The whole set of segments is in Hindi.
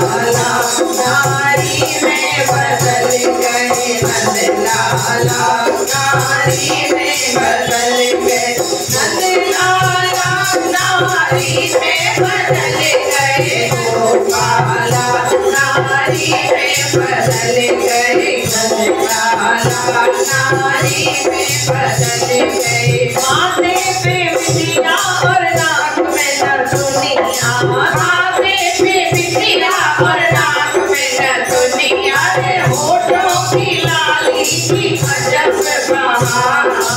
लाला में बदल गए नंद लाला नारी में बदल गए नारी में बदल गए गोपाला में बदल गए नंद लाला नारी में बदल गए माथे और नाक में नथुनिया माथे पे बिटिया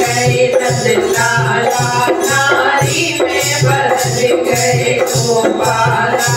गए नंदलाला नारी में बदल गए गोपाला